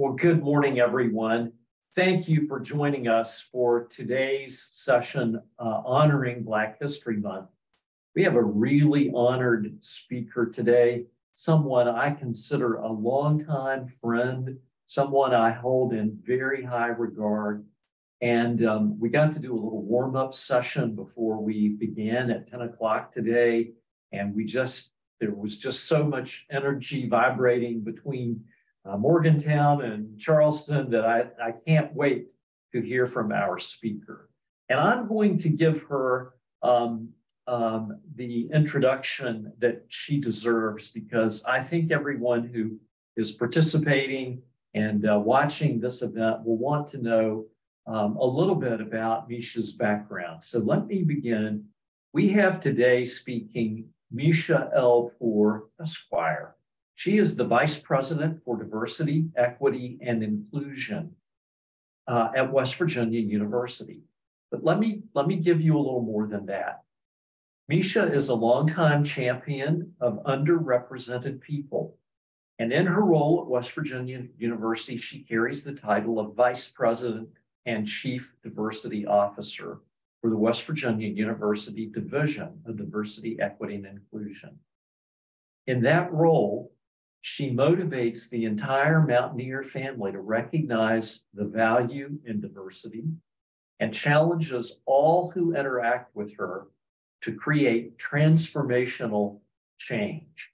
Well, good morning, everyone. Thank you for joining us for today's session uh, honoring Black History Month. We have a really honored speaker today, someone I consider a longtime friend, someone I hold in very high regard. And um, we got to do a little warm up session before we began at 10 o'clock today. And we just, there was just so much energy vibrating between uh, Morgantown and Charleston that I, I can't wait to hear from our speaker. And I'm going to give her um, um, the introduction that she deserves because I think everyone who is participating and uh, watching this event will want to know um, a little bit about Meshea's background. So let me begin. We have today speaking Misha L. Poore, Esquire. She is the Vice President for Diversity, Equity, and Inclusion uh, at West Virginia University. But let me, let me give you a little more than that. Meshea is a longtime champion of underrepresented people. And in her role at West Virginia University, she carries the title of Vice President and Chief Diversity Officer for the West Virginia University Division of Diversity, Equity, and Inclusion. In that role, she motivates the entire Mountaineer family to recognize the value in diversity and challenges all who interact with her to create transformational change.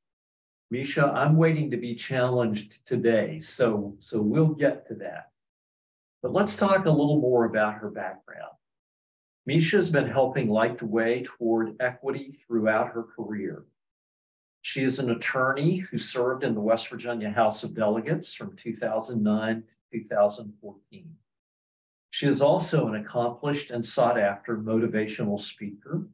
Meshea, I'm waiting to be challenged today, so, so we'll get to that. But let's talk a little more about her background. Meshea's been helping light the way toward equity throughout her career. She is an attorney who served in the West Virginia House of Delegates from 2009 to 2014. She is also an accomplished and sought after motivational speaker,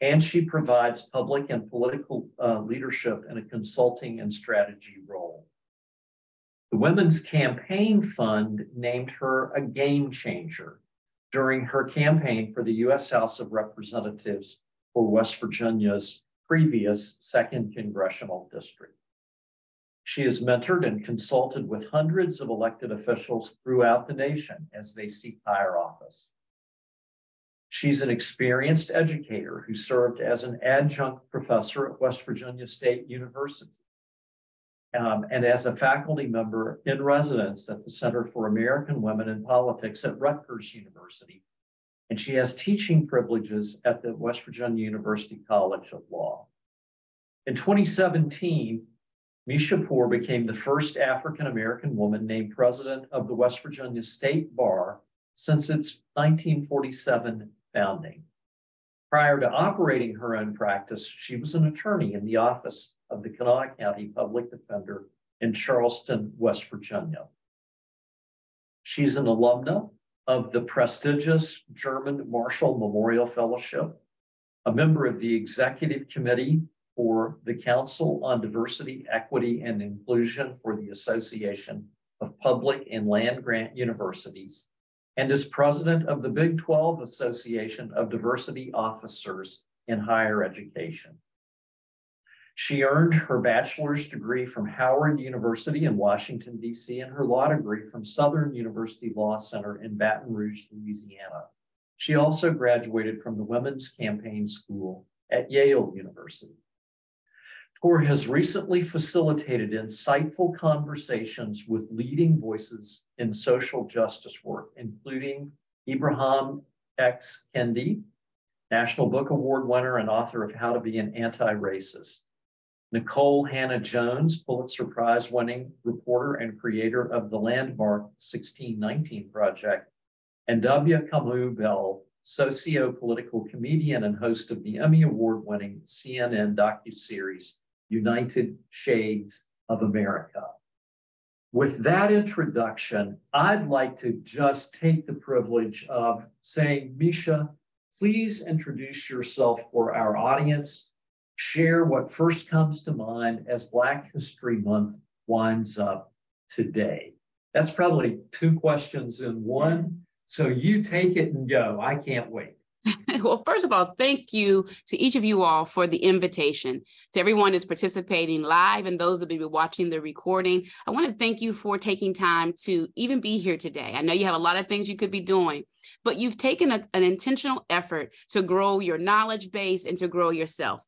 and she provides public and political uh, leadership in a consulting and strategy role. The Women's Campaign Fund named her a game changer during her campaign for the U.S. House of Representatives for West Virginia's previous second congressional district. She has mentored and consulted with hundreds of elected officials throughout the nation as they seek higher office. She's an experienced educator who served as an adjunct professor at West Virginia State University um, and as a faculty member in residence at the Center for American Women in Politics at Rutgers University and she has teaching privileges at the West Virginia University College of Law. In 2017, Meshea Poore became the first African American woman named president of the West Virginia State Bar since its 1947 founding. Prior to operating her own practice, she was an attorney in the office of the Kanawha County Public Defender in Charleston, West Virginia. She's an alumna of the prestigious German Marshall Memorial Fellowship, a member of the executive committee for the Council on Diversity, Equity, and Inclusion for the Association of Public and Land Grant Universities, and is president of the Big 12 Association of Diversity Officers in Higher Education. She earned her bachelor's degree from Howard University in Washington, D.C., and her law degree from Southern University Law Center in Baton Rouge, Louisiana. She also graduated from the Women's Campaign School at Yale University. Poore has recently facilitated insightful conversations with leading voices in social justice work, including Ibram X. Kendi, National Book Award winner and author of How to Be an Anti-Racist, Hannah-Jones, Pulitzer Prize winning reporter and creator of the landmark 1619 Project, and W. Kamau Bell, socio-political comedian and host of the Emmy Award-winning CNN docuseries United Shades of America. With that introduction, I'd like to just take the privilege of saying, Meshea, please introduce yourself for our audience share what first comes to mind as Black History Month winds up today. That's probably two questions in one. So you take it and go. I can't wait. well, first of all, thank you to each of you all for the invitation. To everyone who's participating live and those that will be watching the recording, I want to thank you for taking time to even be here today. I know you have a lot of things you could be doing, but you've taken a, an intentional effort to grow your knowledge base and to grow yourself.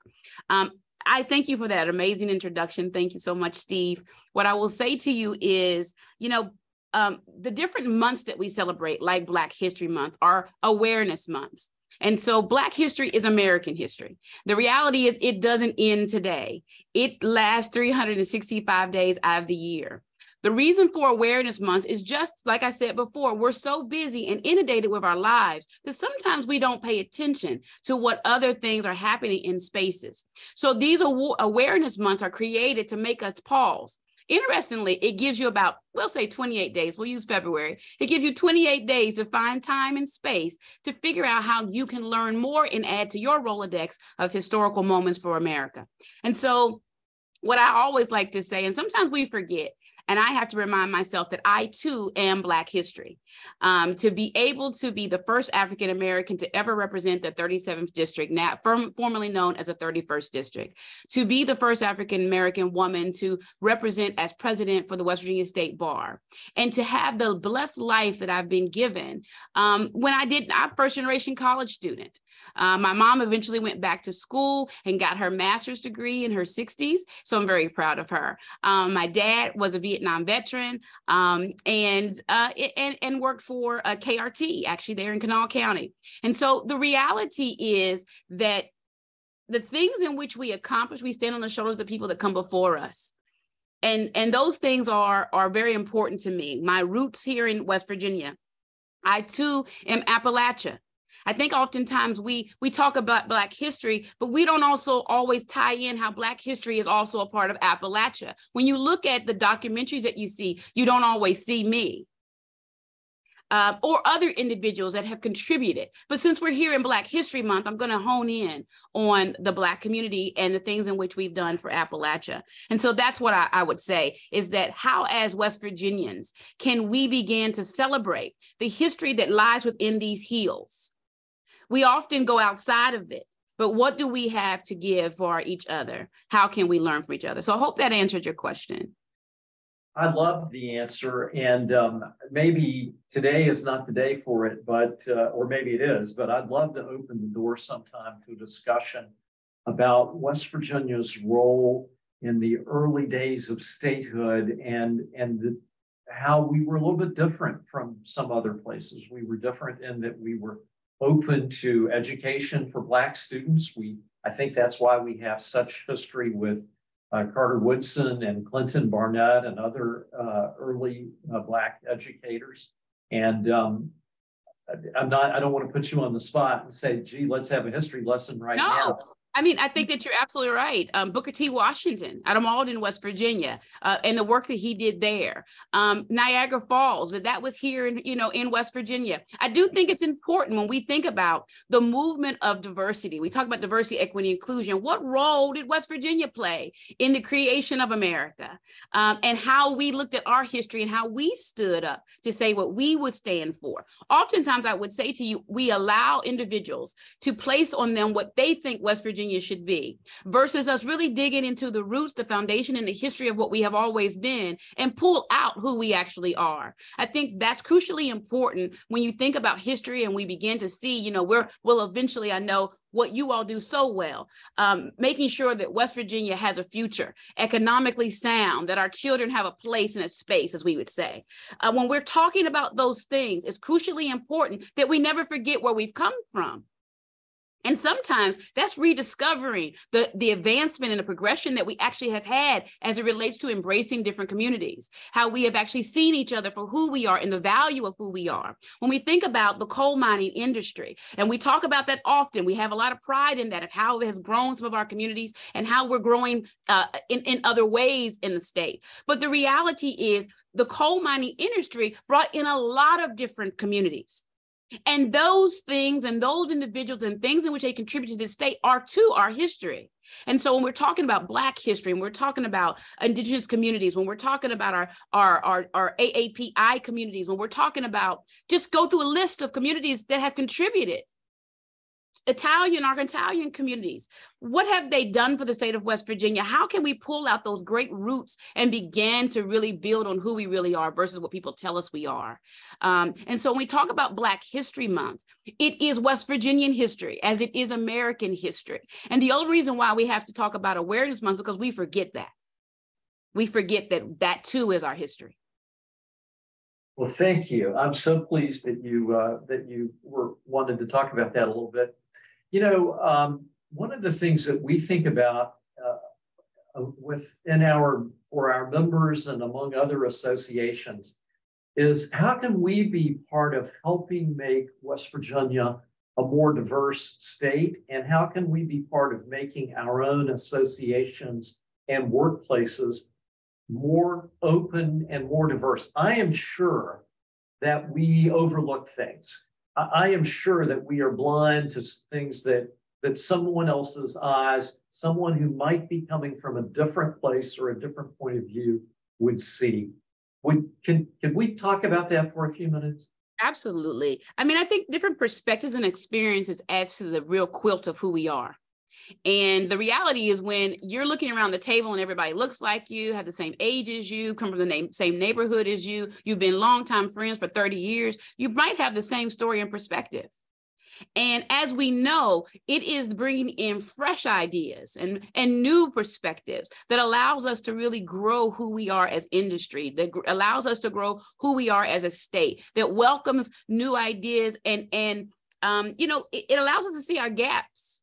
Um, I thank you for that amazing introduction. Thank you so much, Steve. What I will say to you is, you know, um, the different months that we celebrate, like Black History Month, are awareness months. And so Black history is American history. The reality is it doesn't end today. It lasts 365 days out of the year. The reason for Awareness Month is just like I said before, we're so busy and inundated with our lives that sometimes we don't pay attention to what other things are happening in spaces. So these awareness months are created to make us pause Interestingly, it gives you about, we'll say 28 days, we'll use February. It gives you 28 days to find time and space to figure out how you can learn more and add to your Rolodex of historical moments for America. And so, what I always like to say, and sometimes we forget, and I have to remind myself that I too am Black history. Um, to be able to be the first African American to ever represent the 37th district, now formerly known as the 31st district, to be the first African American woman to represent as president for the West Virginia State Bar, and to have the blessed life that I've been given. Um, when I did, I'm first generation college student. Uh, my mom eventually went back to school and got her master's degree in her 60s. So I'm very proud of her. Um, my dad was a Vietnam veteran um, and, uh, and, and worked for a uh, KRT actually there in Kanawha County. And so the reality is that the things in which we accomplish, we stand on the shoulders of the people that come before us. And, and those things are, are very important to me. My roots here in West Virginia. I too am Appalachia. I think oftentimes we we talk about Black history, but we don't also always tie in how Black history is also a part of Appalachia. When you look at the documentaries that you see, you don't always see me. Um, or other individuals that have contributed. But since we're here in Black History Month, I'm going to hone in on the Black community and the things in which we've done for Appalachia. And so that's what I, I would say is that how, as West Virginians, can we begin to celebrate the history that lies within these hills? We often go outside of it, but what do we have to give for each other? How can we learn from each other? So I hope that answered your question. I love the answer, and um, maybe today is not the day for it, but uh, or maybe it is. But I'd love to open the door sometime to a discussion about West Virginia's role in the early days of statehood and and the, how we were a little bit different from some other places. We were different in that we were open to education for Black students. We, I think that's why we have such history with uh, Carter Woodson and Clinton Barnett and other uh, early uh, Black educators. And um, I'm not, I don't want to put you on the spot and say, gee, let's have a history lesson right no. now. I mean, I think that you're absolutely right. Um, Booker T. Washington out of Malden, West Virginia, uh, and the work that he did there. Um, Niagara Falls, that that was here in you know in West Virginia. I do think it's important when we think about the movement of diversity. We talk about diversity, equity, inclusion. What role did West Virginia play in the creation of America, um, and how we looked at our history and how we stood up to say what we would stand for? Oftentimes, I would say to you, we allow individuals to place on them what they think West Virginia Virginia should be, versus us really digging into the roots, the foundation, and the history of what we have always been and pull out who we actually are. I think that's crucially important when you think about history and we begin to see, you know, we're, will eventually, I know, what you all do so well, um, making sure that West Virginia has a future, economically sound, that our children have a place and a space, as we would say. Uh, when we're talking about those things, it's crucially important that we never forget where we've come from. And sometimes that's rediscovering the, the advancement and the progression that we actually have had as it relates to embracing different communities, how we have actually seen each other for who we are and the value of who we are. When we think about the coal mining industry, and we talk about that often, we have a lot of pride in that of how it has grown some of our communities and how we're growing uh, in, in other ways in the state. But the reality is the coal mining industry brought in a lot of different communities and those things and those individuals and things in which they contribute to this state are to our history. And so when we're talking about Black history and we're talking about Indigenous communities, when we're talking about our, our, our, our AAPI communities, when we're talking about just go through a list of communities that have contributed Italian, our Italian communities. What have they done for the state of West Virginia? How can we pull out those great roots and begin to really build on who we really are versus what people tell us we are? Um, and so when we talk about Black History Month, it is West Virginian history as it is American history. And the only reason why we have to talk about Awareness Month is because we forget that. We forget that that too is our history. Well, thank you. I'm so pleased that you uh, that you were wanted to talk about that a little bit. You know, um, one of the things that we think about uh, uh, within our for our members and among other associations is how can we be part of helping make West Virginia a more diverse state, and how can we be part of making our own associations and workplaces more open and more diverse. I am sure that we overlook things. I, am sure that we are blind to things that that someone else's eyes, someone who might be coming from a different place or a different point of view would see. Would can can we talk about that for a few minutes? Absolutely. I mean, I think different perspectives and experiences adds to the real quilt of who we are. And the reality is when you're looking around the table and everybody looks like you, have the same age as you, come from the same neighborhood as you, you've been longtime friends for 30 years, you might have the same story and perspective. And as we know, it is bringing in fresh ideas and, and new perspectives that allows us to really grow who we are as industry, that allows us to grow who we are as a state, that welcomes new ideas and, and um, you know, it, it allows us to see our gaps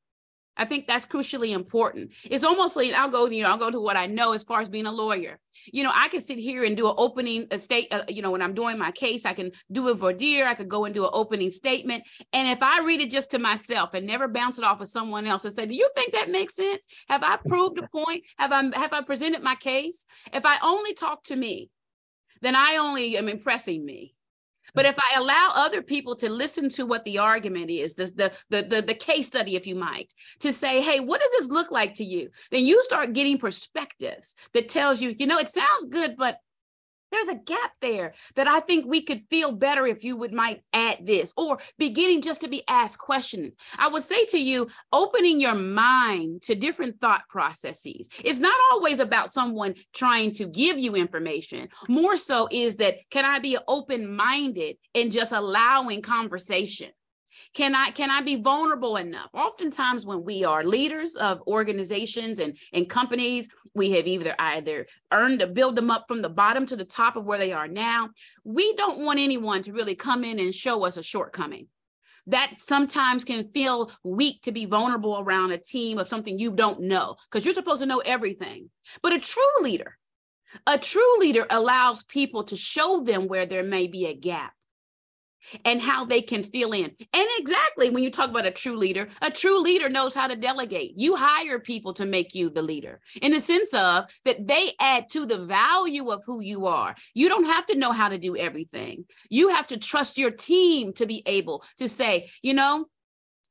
I think that's crucially important. It's almost like I'll go, you know, I'll go to what I know as far as being a lawyer. You know, I can sit here and do an opening a state, uh, you know, when I'm doing my case, I can do a voir I could go and do an opening statement. And if I read it just to myself and never bounce it off of someone else and say, do you think that makes sense? Have I proved a point? Have I, have I presented my case? If I only talk to me, then I only am impressing me. But if I allow other people to listen to what the argument is, the, the, the, the case study, if you might, to say, hey, what does this look like to you? Then you start getting perspectives that tells you, you know, it sounds good, but there's a gap there that I think we could feel better if you would might add this or beginning just to be asked questions. I would say to you, opening your mind to different thought processes. It's not always about someone trying to give you information. More so is that can I be open minded and just allowing conversation? Can I can I be vulnerable enough? Oftentimes when we are leaders of organizations and, and companies, we have either either earned to build them up from the bottom to the top of where they are now. We don't want anyone to really come in and show us a shortcoming that sometimes can feel weak to be vulnerable around a team of something you don't know because you're supposed to know everything. But a true leader, a true leader allows people to show them where there may be a gap and how they can fill in. And exactly when you talk about a true leader, a true leader knows how to delegate. You hire people to make you the leader in the sense of that they add to the value of who you are. You don't have to know how to do everything. You have to trust your team to be able to say, you know,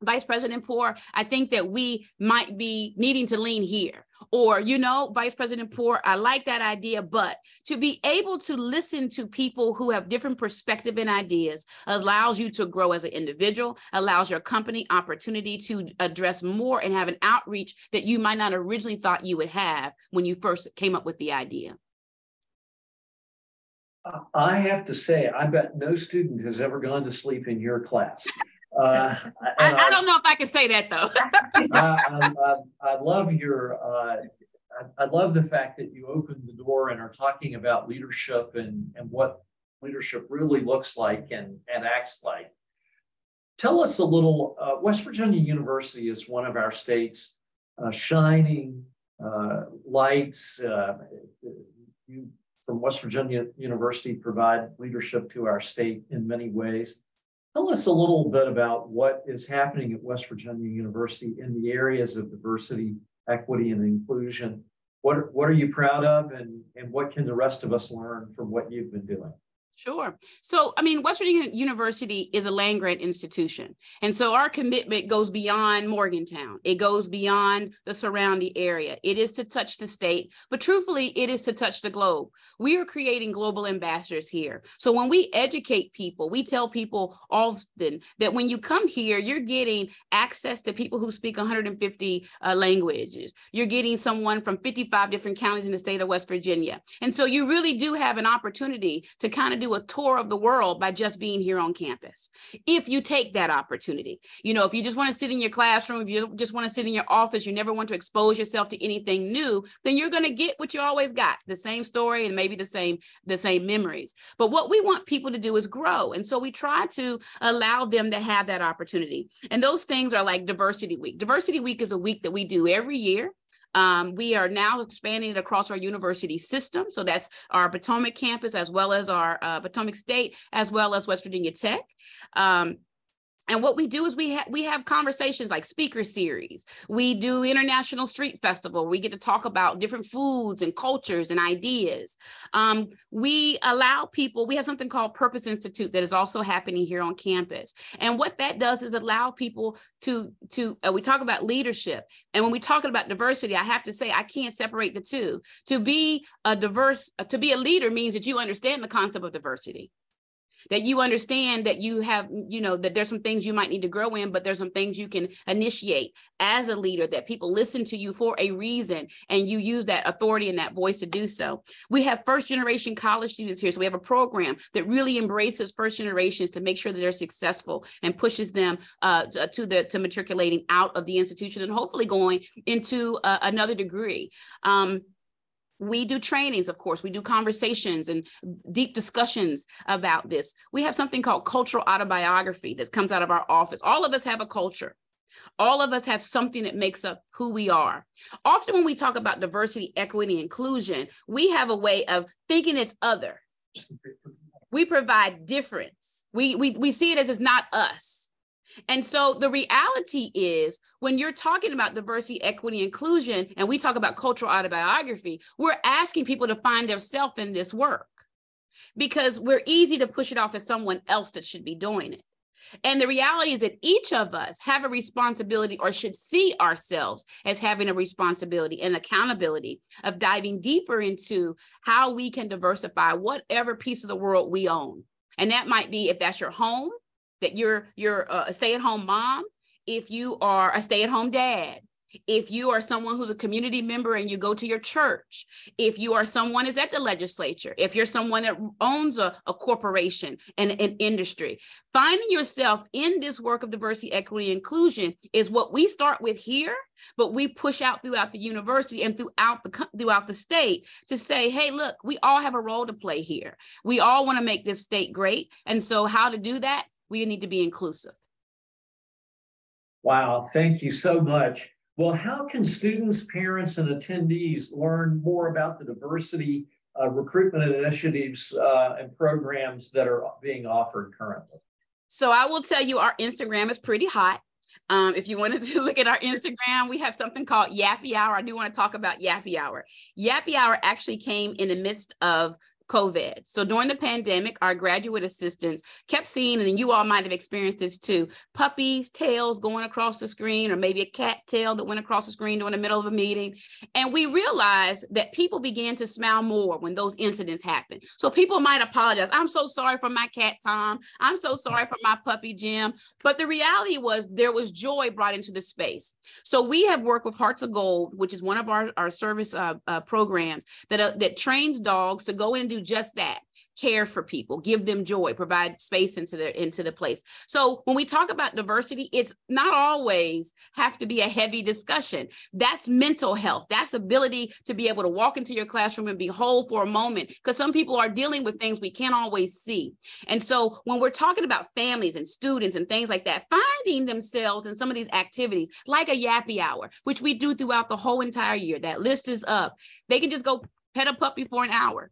Vice President Poore, I think that we might be needing to lean here. Or, you know, Vice President Poore I like that idea, but to be able to listen to people who have different perspective and ideas allows you to grow as an individual, allows your company opportunity to address more and have an outreach that you might not originally thought you would have when you first came up with the idea. I have to say, I bet no student has ever gone to sleep in your class. Uh, I, I, don't know if I can say that though. I, I, I, love your. Uh, I, love the fact that you opened the door and are talking about leadership and and what leadership really looks like and and acts like. Tell us a little. Uh, West Virginia University is one of our state's uh, shining uh, lights. Uh, you from West Virginia University provide leadership to our state in many ways. Tell us a little bit about what is happening at West Virginia University in the areas of diversity, equity, and inclusion. What, what are you proud of, and, and what can the rest of us learn from what you've been doing? Sure. So, I mean, West Virginia University is a land grant institution. And so our commitment goes beyond Morgantown. It goes beyond the surrounding area. It is to touch the state, but truthfully, it is to touch the globe. We are creating global ambassadors here. So when we educate people, we tell people often that when you come here, you're getting access to people who speak 150 uh, languages. You're getting someone from 55 different counties in the state of West Virginia. And so you really do have an opportunity to kind of do a tour of the world by just being here on campus. If you take that opportunity, you know, if you just want to sit in your classroom, if you just want to sit in your office, you never want to expose yourself to anything new, then you're going to get what you always got, the same story and maybe the same the same memories. But what we want people to do is grow. And so we try to allow them to have that opportunity. And those things are like diversity week. Diversity week is a week that we do every year. Um, we are now expanding it across our university system. So that's our Potomac campus, as well as our uh, Potomac State, as well as West Virginia Tech. Um, and what we do is we have we have conversations like speaker series. We do international street festival. We get to talk about different foods and cultures and ideas. Um, we allow people. We have something called Purpose Institute that is also happening here on campus. And what that does is allow people to to. Uh, we talk about leadership, and when we talk about diversity, I have to say I can't separate the two. To be a diverse, to be a leader means that you understand the concept of diversity that you understand that you have, you know, that there's some things you might need to grow in, but there's some things you can initiate as a leader that people listen to you for a reason and you use that authority and that voice to do so. We have first generation college students here. So we have a program that really embraces first generations to make sure that they're successful and pushes them uh, to the to matriculating out of the institution and hopefully going into uh, another degree. Um, we do trainings, of course, we do conversations and deep discussions about this. We have something called cultural autobiography that comes out of our office. All of us have a culture. All of us have something that makes up who we are. Often, when we talk about diversity, equity, inclusion, we have a way of thinking it's other. We provide difference. We, we, we see it as it's not us and so the reality is when you're talking about diversity, equity, inclusion, and we talk about cultural autobiography, we're asking people to find their self in this work because we're easy to push it off as someone else that should be doing it. And the reality is that each of us have a responsibility or should see ourselves as having a responsibility and accountability of diving deeper into how we can diversify whatever piece of the world we own. And that might be if that's your home, that you're you're a stay-at-home mom, if you are a stay-at-home dad, if you are someone who's a community member and you go to your church, if you are someone is at the legislature, if you're someone that owns a, a corporation and an industry, finding yourself in this work of diversity, equity, inclusion is what we start with here, but we push out throughout the university and throughout the throughout the state to say, hey, look, we all have a role to play here. We all want to make this state great. And so how to do that? We need to be inclusive. Wow, thank you so much. Well, how can students, parents, and attendees learn more about the diversity uh, recruitment initiatives uh, and programs that are being offered currently? So I will tell you, our Instagram is pretty hot. Um, if you wanted to look at our Instagram, we have something called Yappy Hour. I do want to talk about Yappy Hour. Yappy Hour actually came in the midst of COVID. So during the pandemic, our graduate assistants kept seeing, and you all might have experienced this too, puppies' tails going across the screen, or maybe a cat tail that went across the screen during the middle of a meeting. And we realized that people began to smile more when those incidents happened. So people might apologize. I'm so sorry for my cat Tom. I'm so sorry for my puppy Jim. But the reality was there was joy brought into the space. So we have worked with Hearts of Gold, which is one of our, our service uh, uh, programs that, uh, that trains dogs to go in and do just that care for people give them joy provide space into their into the place. So when we talk about diversity it's not always have to be a heavy discussion. That's mental health. That's ability to be able to walk into your classroom and be whole for a moment because some people are dealing with things we can't always see. And so when we're talking about families and students and things like that finding themselves in some of these activities like a yappy hour which we do throughout the whole entire year that list is up. They can just go pet a puppy for an hour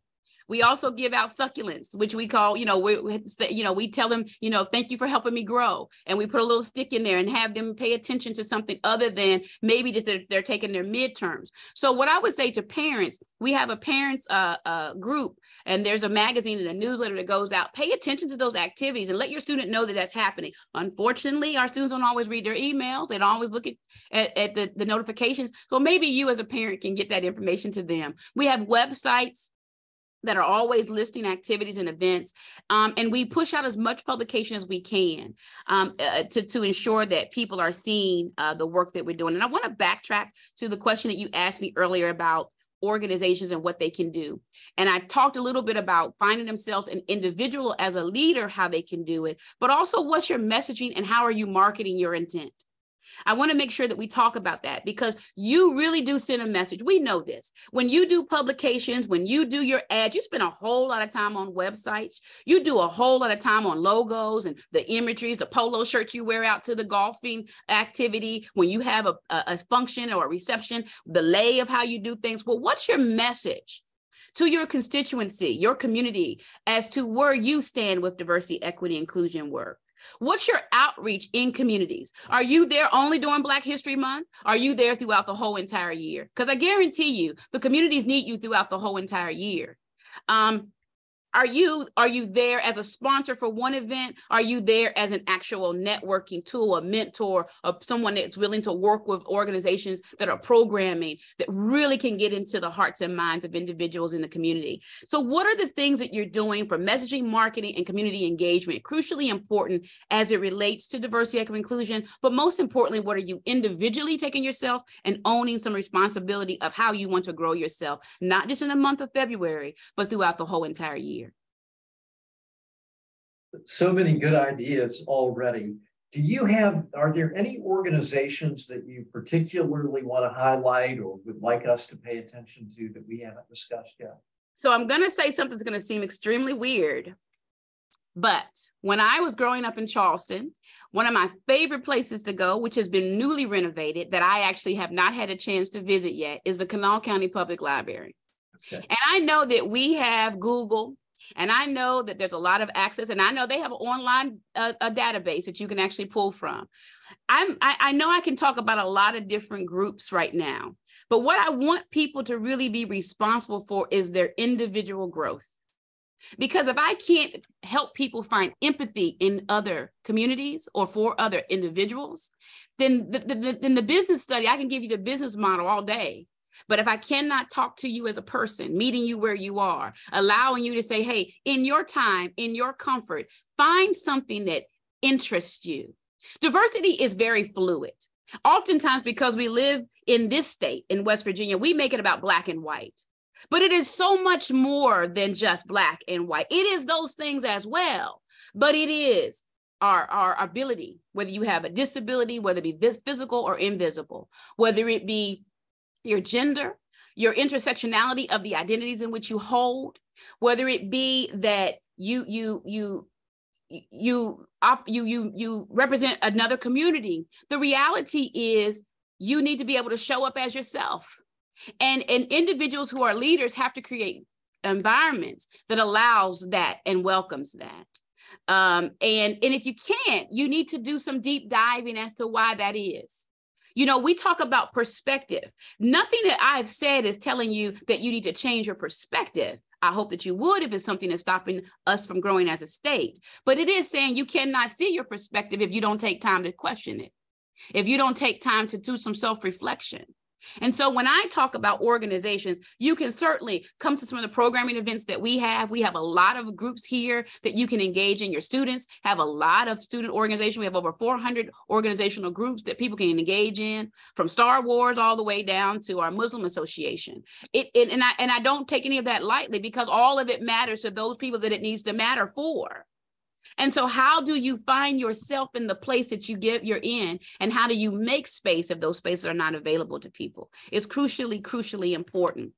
We also give out succulents, which we call, you know, we, you know, we tell them, you know, thank you for helping me grow. And we put a little stick in there and have them pay attention to something other than maybe just they're, they're taking their midterms. So what I would say to parents, we have a parents uh, uh, group and there's a magazine and a newsletter that goes out. Pay attention to those activities and let your student know that that's happening. Unfortunately, our students don't always read their emails. They don't always look at, at, at the, the notifications. So maybe you as a parent can get that information to them. We have websites that are always listing activities and events. Um, and we push out as much publication as we can um, uh, to, to ensure that people are seeing uh, the work that we're doing. And I want to backtrack to the question that you asked me earlier about organizations and what they can do. And I talked a little bit about finding themselves an individual as a leader, how they can do it, but also what's your messaging and how are you marketing your intent? I want to make sure that we talk about that because you really do send a message. We know this. When you do publications, when you do your ads, you spend a whole lot of time on websites. You do a whole lot of time on logos and the imageries, the polo shirts you wear out to the golfing activity. When you have a, a, a function or a reception, the lay of how you do things. Well, what's your message? to your constituency, your community, as to where you stand with diversity, equity, inclusion work. What's your outreach in communities? Are you there only during Black History Month? Are you there throughout the whole entire year? Because I guarantee you, the communities need you throughout the whole entire year. Um, are you are you there as a sponsor for one event? Are you there as an actual networking tool a mentor or someone that's willing to work with organizations that are programming that really can get into the hearts and minds of individuals in the community? So what are the things that you're doing for messaging marketing and community engagement crucially important as it relates to diversity equity inclusion but most importantly what are you individually taking yourself and owning some responsibility of how you want to grow yourself not just in the month of february but throughout the whole entire year so many good ideas already. Do you have, are there any organizations that you particularly want to highlight or would like us to pay attention to that we haven't discussed yet? So I'm going to say something that's going to seem extremely weird. But when I was growing up in Charleston, one of my favorite places to go, which has been newly renovated, that I actually have not had a chance to visit yet, is the Kanawha County Public Library. Okay. And I know that we have Google, and I know that there's a lot of access, and I know they have an online uh, a database that you can actually pull from. I'm, I, I know I can talk about a lot of different groups right now, but what I want people to really be responsible for is their individual growth. Because if I can't help people find empathy in other communities or for other individuals, then the, the, then the business study, I can give you the business model all day. But if I cannot talk to you as a person, meeting you where you are, allowing you to say, hey, in your time, in your comfort, find something that interests you. Diversity is very fluid. Oftentimes, because we live in this state, in West Virginia, we make it about black and white. But it is so much more than just black and white. It is those things as well, but it is our, our ability, whether you have a disability, whether it be physical or invisible, whether it be your gender, your intersectionality of the identities in which you hold, whether it be that you you you you op, you you you represent another community. The reality is you need to be able to show up as yourself. And and individuals who are leaders have to create environments that allows that and welcomes that. Um, and and if you can't, you need to do some deep diving as to why that is. You know, we talk about perspective. Nothing that I've said is telling you that you need to change your perspective. I hope that you would if it's something that's stopping us from growing as a state. But it is saying you cannot see your perspective if you don't take time to question it, if you don't take time to do some self reflection. And so when I talk about organizations, you can certainly come to some of the programming events that we have. We have a lot of groups here that you can engage in. Your students have a lot of student organization. We have over 400 organizational groups that people can engage in, from Star Wars all the way down to our Muslim Association. It, it and I and I don't take any of that lightly because all of it matters to those people that it needs to matter for. And so, how do you find yourself in the place that you get you're in, and how do you make space if those spaces are not available to people? It's crucially, crucially important.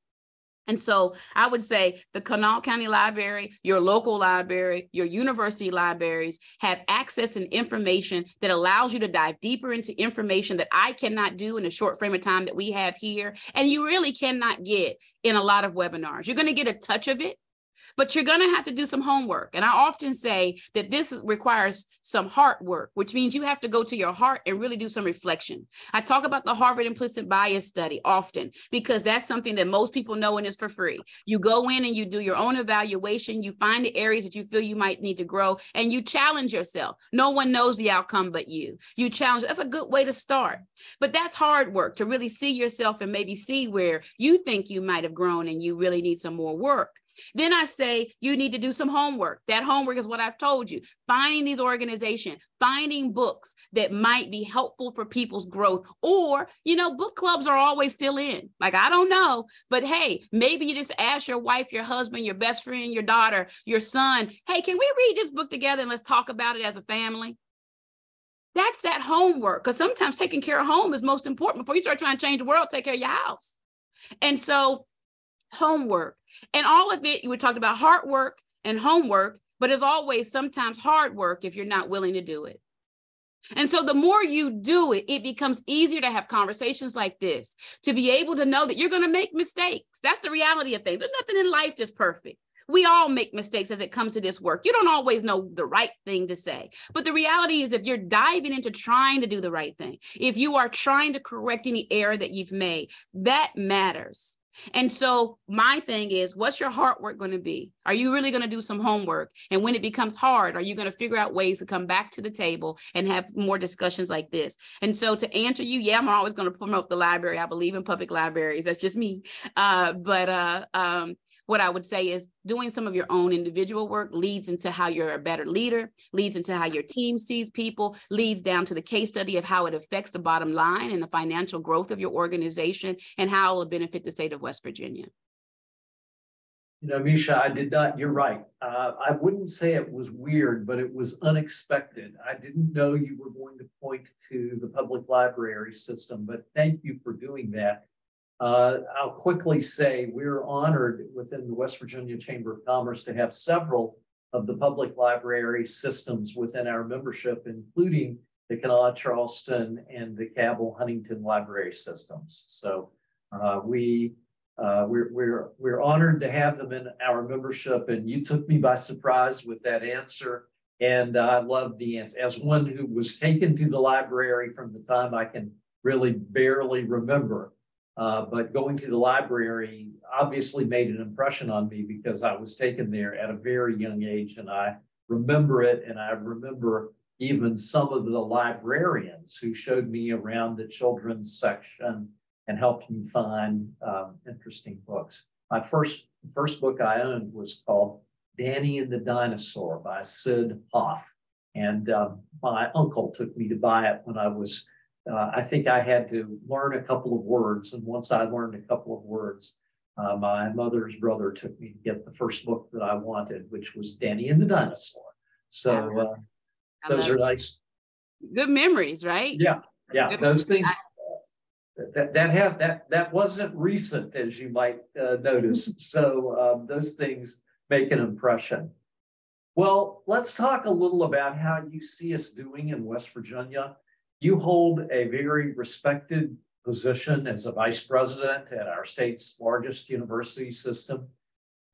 And so I would say the Kanawha County Library, your local library, your university libraries have access and information that allows you to dive deeper into information that I cannot do in a short frame of time that we have here. And you really cannot get in a lot of webinars. You're going to get a touch of it, but you're going to have to do some homework. And I often say that this requires some heart work, which means you have to go to your heart and really do some reflection. I talk about the Harvard implicit bias study often because that's something that most people know and is for free. You go in and you do your own evaluation, you find the areas that you feel you might need to grow, and you challenge yourself. No one knows the outcome but you. You challenge. That's a good way to start. But that's hard work to really see yourself and maybe see where you think you might have grown and you really need some more work. Then I say you need to do some homework. That homework is what I've told you. Finding these organizations, finding books that might be helpful for people's growth. Or, you know, book clubs are always still in. Like, I don't know, but hey, maybe you just ask your wife, your husband, your best friend, your daughter, your son, hey, can we read this book together and let's talk about it as a family? That's that homework. Because sometimes taking care of home is most important. Before you start trying to change the world, take care of your house. And so homework. And all of it, you talked about hard work and homework, but as always, sometimes hard work if you're not willing to do it. And so the more you do it, it becomes easier to have conversations like this, to be able to know that you're going to make mistakes. That's the reality of things. There's nothing in life just perfect. We all make mistakes as it comes to this work. You don't always know the right thing to say. But the reality is, if you're diving into trying to do the right thing, if you are trying to correct any error that you've made, that matters. And so my thing is, what's your heart work going to be? Are you really going to do some homework? And when it becomes hard, are you going to figure out ways to come back to the table and have more discussions like this? And so to answer you, yeah, I'm always going to promote the library. I believe in public libraries. That's just me. Uh, but uh, um, what I would say is doing some of your own individual work leads into how you're a better leader, leads into how your team sees people, leads down to the case study of how it affects the bottom line and the financial growth of your organization and how it will benefit the state of West Virginia. You know, Meshea, I did not, you're right. Uh, I wouldn't say it was weird, but it was unexpected. I didn't know you were going to point to the public library system, but thank you for doing that. Uh, I'll quickly say we're honored within the West Virginia Chamber of Commerce to have several of the public library systems within our membership, including the Kanawha Charleston and the Cabell Huntington library systems. So uh, we uh, we're, we're, we're honored to have them in our membership, and you took me by surprise with that answer. And I love the answer. As one who was taken to the library from the time I can really barely remember, uh, but going to the library obviously made an impression on me because I was taken there at a very young age and I remember it. And I remember even some of the librarians who showed me around the children's section and helped me find um, interesting books. My first, first book I owned was called Danny and the Dinosaur by Syd Hoff. And um, my uncle took me to buy it when I was uh, I think I had to learn a couple of words. And once I learned a couple of words, uh, my mother's brother took me to get the first book that I wanted, which was Danny and the Dinosaur. So uh, those are nice. Good memories, right? Yeah, yeah. Good those things. That, that has that that wasn't recent, as you might uh, notice. So um, those things make an impression. Well, let's talk a little about how you see us doing in West Virginia. You hold a very respected position as a vice president at our state's largest university system.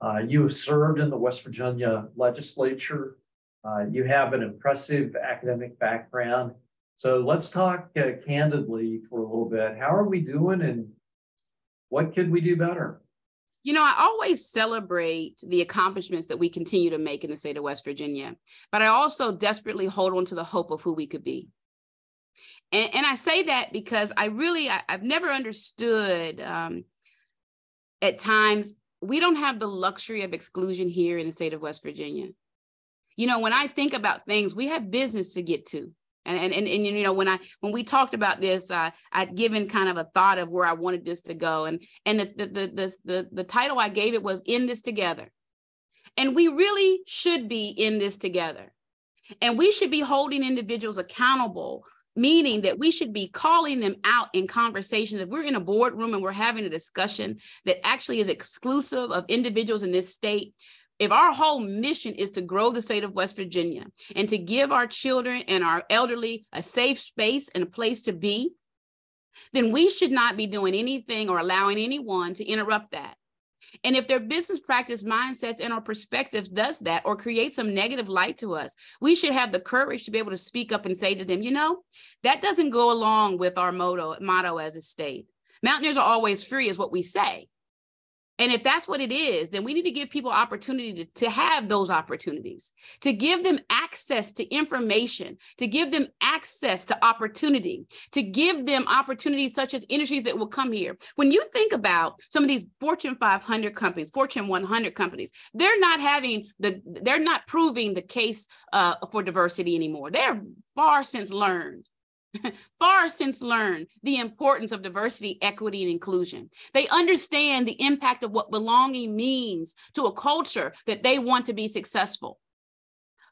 Uh, you have served in the West Virginia legislature. Uh, you have an impressive academic background. So let's talk uh, candidly for a little bit. How are we doing and what could we do better? You know, I always celebrate the accomplishments that we continue to make in the state of West Virginia, but I also desperately hold on to the hope of who we could be. And, and I say that because I really, I, have never understood um, at times, we don't have the luxury of exclusion here in the state of West Virginia. You know, when I think about things, we have business to get to. And, and, and, and you know, when I when we talked about this, uh, I'd given kind of a thought of where I wanted this to go. And and the the the the, the, the title I gave it was In This Together. And we really should be in this together. And we should be holding individuals accountable meaning that we should be calling them out in conversations. If we're in a boardroom and we're having a discussion that actually is exclusive of individuals in this state, if our whole mission is to grow the state of West Virginia and to give our children and our elderly a safe space and a place to be, then we should not be doing anything or allowing anyone to interrupt that. And if their business practice mindsets and our perspectives does that or create some negative light to us, we should have the courage to be able to speak up and say to them, you know, that doesn't go along with our motto, motto as a state. Mountaineers are always free, is what we say. And if that's what it is, then we need to give people opportunity to, to have those opportunities, to give them access to information, to give them access to opportunity, to give them opportunities such as industries that will come here. When you think about some of these Fortune 500 companies, Fortune 100 companies, they're not having the, they're not proving the case uh, for diversity anymore. They're far since learned far since learned the importance of diversity, equity, and inclusion. They understand the impact of what belonging means to a culture that they want to be successful.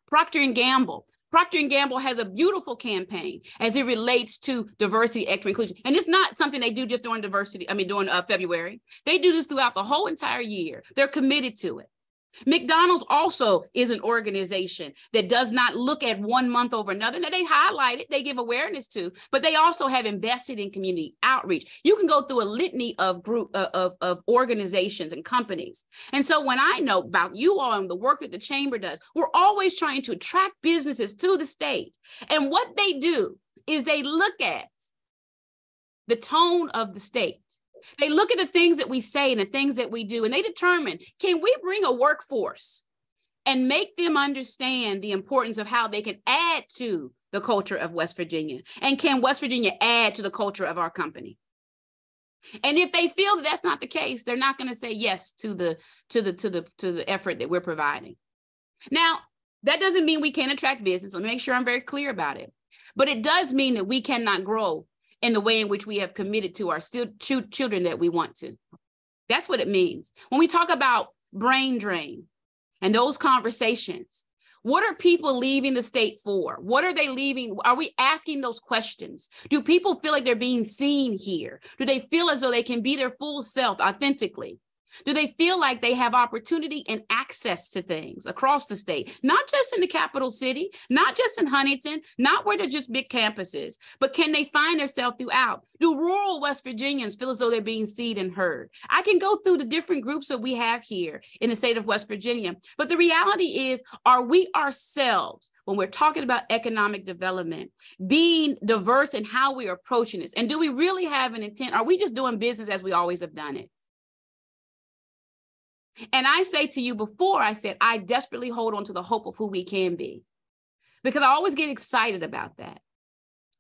Procter and Gamble. Procter and Gamble has a beautiful campaign as it relates to diversity, equity, and inclusion. And it's not something they do just during diversity, I mean, during uh, February. They do this throughout the whole entire year. They're committed to it. McDonald's also is an organization that does not look at one month over another. Now they highlight it, they give awareness to, but they also have invested in community outreach. You can go through a litany of group uh, of, of organizations and companies. And so when I know about you all and the work that the chamber does, we're always trying to attract businesses to the state. And what they do is they look at the tone of the state they look at the things that we say and the things that we do, and they determine can we bring a workforce and make them understand the importance of how they can add to the culture of West Virginia? And can West Virginia add to the culture of our company? And if they feel that that's not the case, they're not going to say yes to the to the to the to the effort that we're providing. Now, that doesn't mean we can't attract business. Let me make sure I'm very clear about it. But it does mean that we cannot grow in the way in which we have committed to our still ch- children that we want to. That's what it means. When we talk about brain drain and those conversations, what are people leaving the state for? What are they leaving? Are we asking those questions? Do people feel like they're being seen here? Do they feel as though they can be their full self authentically? Do they feel like they have opportunity and access to things across the state, not just in the capital city, not just in Huntington, not where there's just big campuses, but can they find themselves throughout? Do rural West Virginians feel as though they're being seen and heard? I can go through the different groups that we have here in the state of West Virginia, but the reality is, are we ourselves, when we're talking about economic development, being diverse in how we're approaching this? And do we really have an intent? Are we just doing business as we always have done it? And I say to you before, I said, I desperately hold on to the hope of who we can be because I always get excited about that.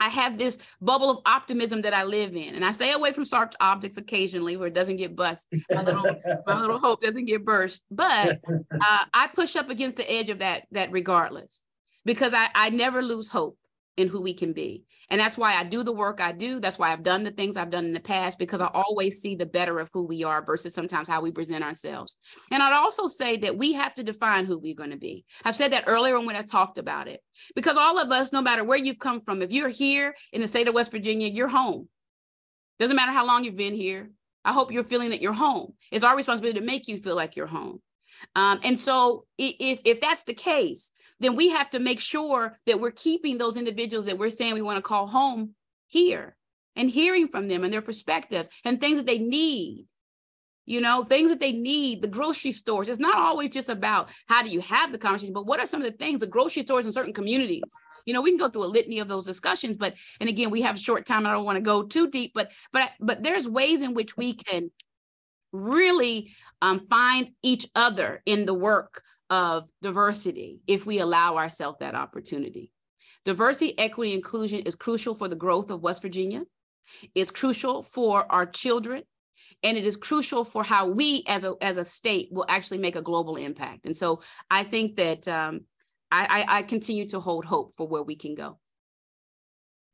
I have this bubble of optimism that I live in, and I stay away from sharp objects occasionally where it doesn't get bust. My little, my little hope doesn't get burst, but uh, I push up against the edge of that. That regardless, because I, I never lose hope in who we can be. And that's why I do the work I do. That's why I've done the things I've done in the past, because I always see the better of who we are versus sometimes how we present ourselves. And I'd also say that we have to define who we're going to be. I've said that earlier when I talked about it, because all of us, no matter where you've come from, if you're here in the state of West Virginia, you're home. Doesn't matter how long you've been here. I hope you're feeling that you're home. It's our responsibility to make you feel like you're home. Um, and so if, if that's the case, then we have to make sure that we're keeping those individuals that we're saying we want to call home here and hearing from them and their perspectives and things that they need. You know things that they need the grocery stores. It's not always just about how do you have the conversation but what are some of the things the grocery stores in certain communities? You know we can go through a litany of those discussions but and again we have short time i don't want to go too deep but but but there's ways in which we can really um, find each other in the work of diversity if we allow ourselves that opportunity. Diversity, equity, inclusion is crucial for the growth of West Virginia. It's crucial for our children. And it is crucial for how we as a, as a state will actually make a global impact. And so I think that um, I, I, I continue to hold hope for where we can go.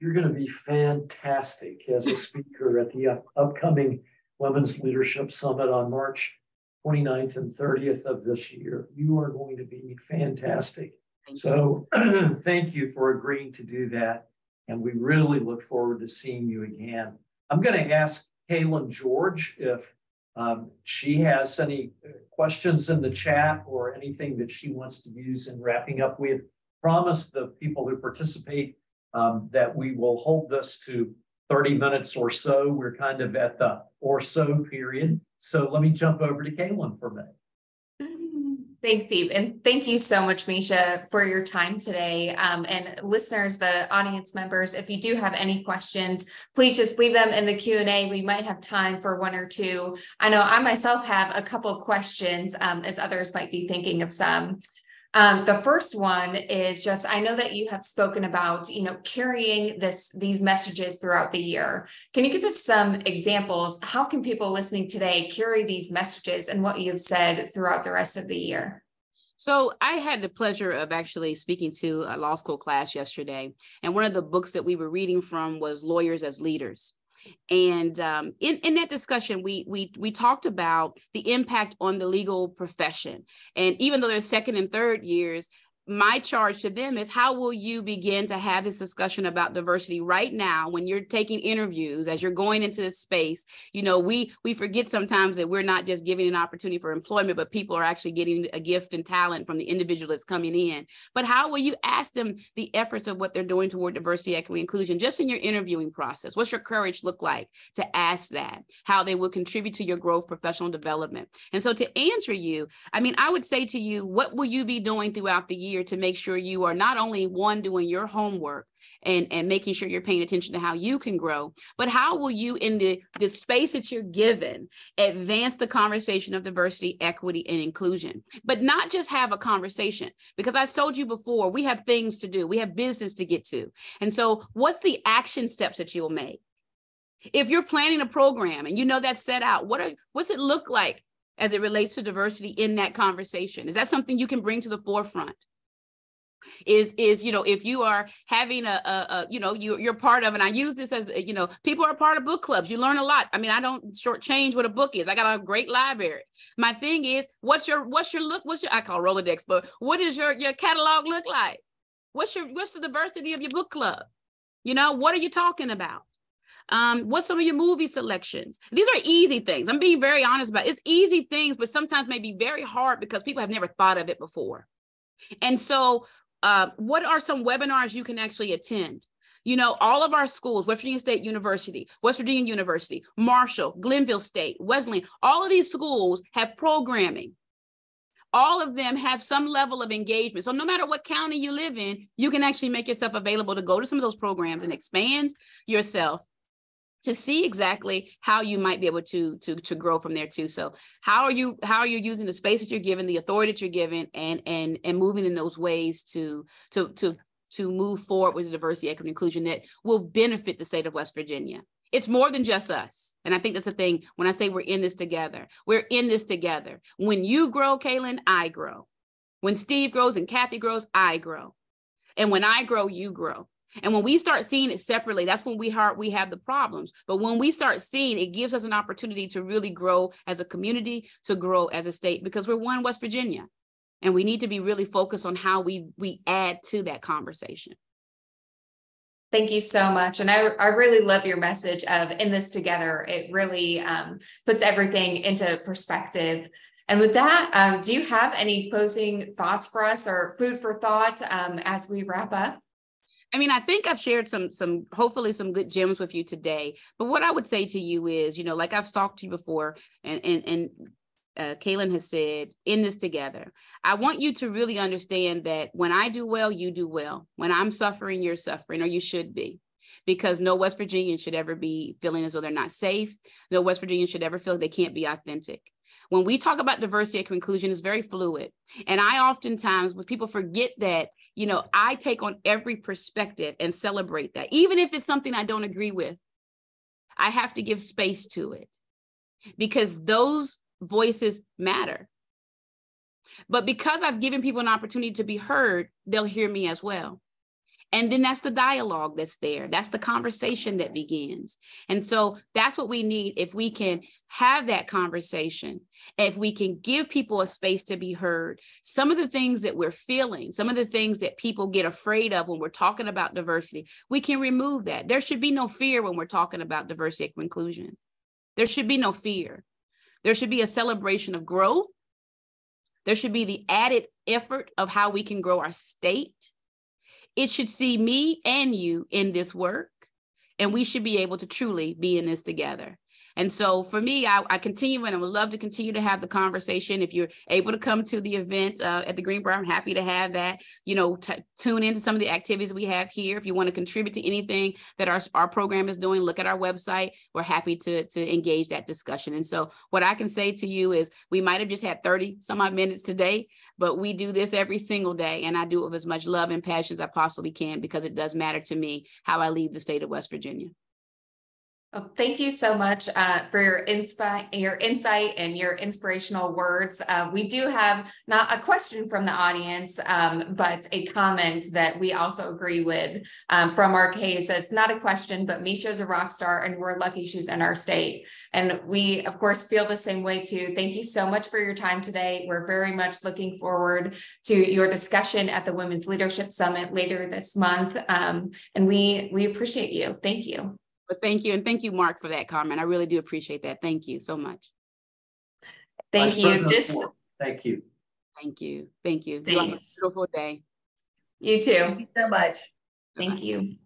You're going to be fantastic as a speaker at the upcoming Women's Leadership Summit on March 29th and 30th of this year. You are going to be fantastic. So thank you for agreeing to do that. And we really look forward to seeing you again. I'm going to ask Kaylin George if um, she has any questions in the chat or anything that she wants to use in wrapping up. We have promised the people who participate um, that we will hold this to 30 minutes or so. We're kind of at the or so period. So let me jump over to Kaylin for a minute. Thanks, Steve. And thank you so much, Meshea, for your time today. Um, and listeners, the audience members, if you do have any questions, please just leave them in the Q&A. We might have time for one or two. I know I myself have a couple questions um, as others might be thinking of some. Um, the first one is just I know that you have spoken about you know carrying this these messages throughout the year. Can you give us some examples? How can people listening today carry these messages and what you've said throughout the rest of the year? So I had the pleasure of actually speaking to a law school class yesterday, and one of the books that we were reading from was Lawyers as Leaders. And um, in, in that discussion, we, we, we talked about the impact on the legal profession. And even though there's second and third years, my charge to them is how will you begin to have this discussion about diversity right now when you're taking interviews as you're going into this space? You know we we forget sometimes that we're not just giving an opportunity for employment but people are actually getting a gift and talent from the individual that's coming in. But how will you ask them the efforts of what they're doing toward diversity equity inclusion just in your interviewing process? What's your courage look like to ask that? How they will contribute to your growth professional development. And so to answer you i mean i would say to you what will you be doing throughout the year to make sure you are not only one doing your homework and and making sure you're paying attention to how you can grow but how will you in the the space that you're given advance the conversation of diversity equity and inclusion. But not just have a conversation because I've told you before we have things to do we have business to get to. And so what's the action steps that you'll make? If you're planning a program and you know that's set out what are what's it look like as it relates to diversity in that conversation? Is that something you can bring to the forefront is is you know if you are having a, a, a, you know you you're part of and I use this as you know people are part of book clubs you learn a lot I mean I don't shortchange what a book is I got a great library my thing is what's your what's your look what's your I call Rolodex but what does your your catalog look like what's your what's the diversity of your book club you know what are you talking about um, what's some of your movie selections? These are easy things. I'm being very honest about it. it's easy things, but sometimes may be very hard because people have never thought of it before. And so uh, what are some webinars you can actually attend? You know, all of our schools, West Virginia State University, West Virginia University, Marshall, Glenville State, Wesleyan, all of these schools have programming. All of them have some level of engagement. So no matter what county you live in, you can actually make yourself available to go to some of those programs and expand yourself to see exactly how you might be able to to to grow from there too. So how are you how are you using the space that you're given the authority that you're given and and and moving in those ways to to to to move forward with the diversity equity and inclusion that will benefit the state of west virginia? It's more than just us. And i think that's the thing when i say we're in this together we're in this together. When you grow kaylin i grow. When steve grows and kathy grows i grow. And when i grow you grow and when we start seeing it separately, that's when we have, we have the problems. But when we start seeing it gives us an opportunity to really grow as a community, to grow as a state, because we're one West Virginia. And we need to be really focused on how we we add to that conversation. Thank you so much. And I, I really love your message of in this together. It really um, puts everything into perspective. And with that, um, do you have any closing thoughts for us or food for thought um, as we wrap up? I mean, I think I've shared some, some, hopefully some good gems with you today. But what I would say to you is, you know, like I've talked to you before, and and and uh, Kaylin has said, in this together. I want you to really understand that when I do well, you do well. When I'm suffering, you're suffering, or you should be. Because no West Virginian should ever be feeling as though they're not safe. No West Virginian should ever feel they can't be authentic when we talk about diversity and inclusion it's very fluid and i oftentimes when people forget that you know, I take on every perspective and celebrate that. Even if it's something I don't agree with, I have to give space to it because those voices matter. But because I've given people an opportunity to be heard, they'll hear me as well. And then that's the dialogue that's there. That's the conversation that begins. And so that's what we need. If we can have that conversation, if we can give people a space to be heard, some of the things that we're feeling, some of the things that people get afraid of when we're talking about diversity, we can remove that. There should be no fear when we're talking about diversity and inclusion. There should be no fear. There should be a celebration of growth. There should be the added effort of how we can grow our state it should see me and you in this work. and we should be able to truly be in this together. And so for me, I, I, continue and I would love to continue to have the conversation. If you're able to come to the event uh, at the Greenbrier, I'm happy to have that. You know, t- tune into some of the activities we have here. If you want to contribute to anything that our, our program is doing, look at our website. We're happy to, to engage that discussion. And so what I can say to you is we might have just had 30 some odd minutes today, but we do this every single day. And I do it with as much love and passion as I possibly can because it does matter to me how I leave the state of West Virginia. Well, thank you so much uh, for your insight, your insight, and your inspirational words. Uh, we do have not a question from the audience, um, but a comment that we also agree with um, from our case. It's not a question, but Meshea is a rock star, and we're lucky she's in our state. And we, of course, feel the same way too. Thank you so much for your time today. We're very much looking forward to your discussion at the Women's Leadership Summit later this month, um, and we we appreciate you. Thank you. But thank you. And thank you, Mark, for that comment. I really do appreciate that. Thank you so much. Thank Vice you. This, thank you. Thank you. Thank you. Thanks. You have a beautiful day. You too. Thank you so much. Thank Bye -bye. you.